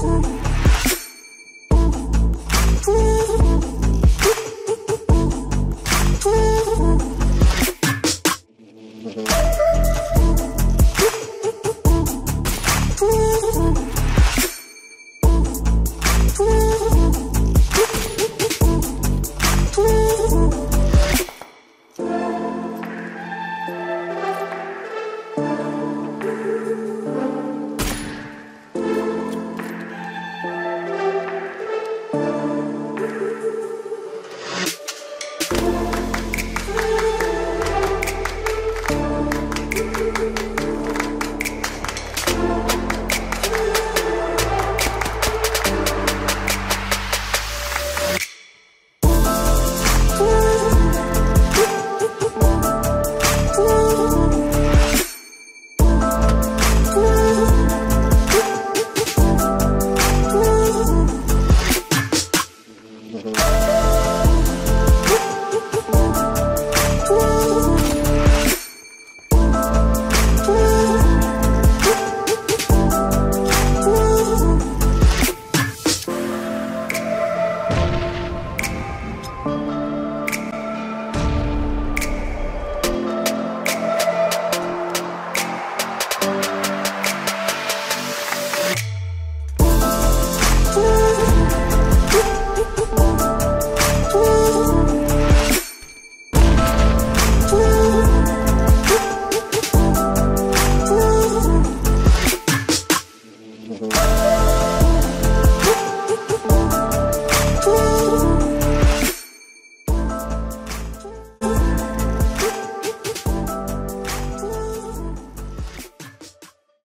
Ooh.